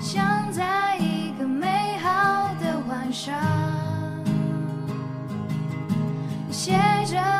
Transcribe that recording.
想在一个美好的晚上写着